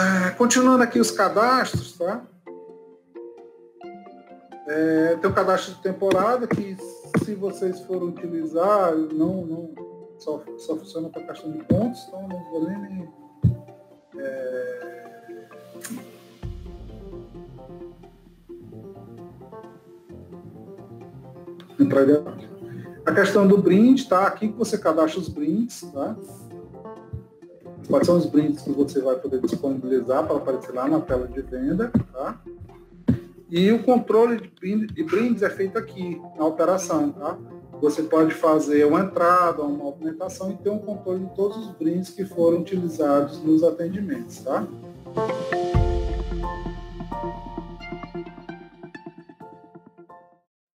Ah, continuando aqui os cadastros, tá? É, tem o cadastro de temporada que se vocês forem utilizar, não, não só, só funciona para questão de pontos, então não vou nem. É, entrar A questão do brinde, tá? Aqui que você cadastra os brindes, tá? Quais são os brindes que você vai poder disponibilizar para aparecer lá na tela de venda, tá? E o controle de brindes é feito aqui, na operação, tá? Você pode fazer uma entrada, uma movimentação e ter um controle de todos os brindes que foram utilizados nos atendimentos, tá?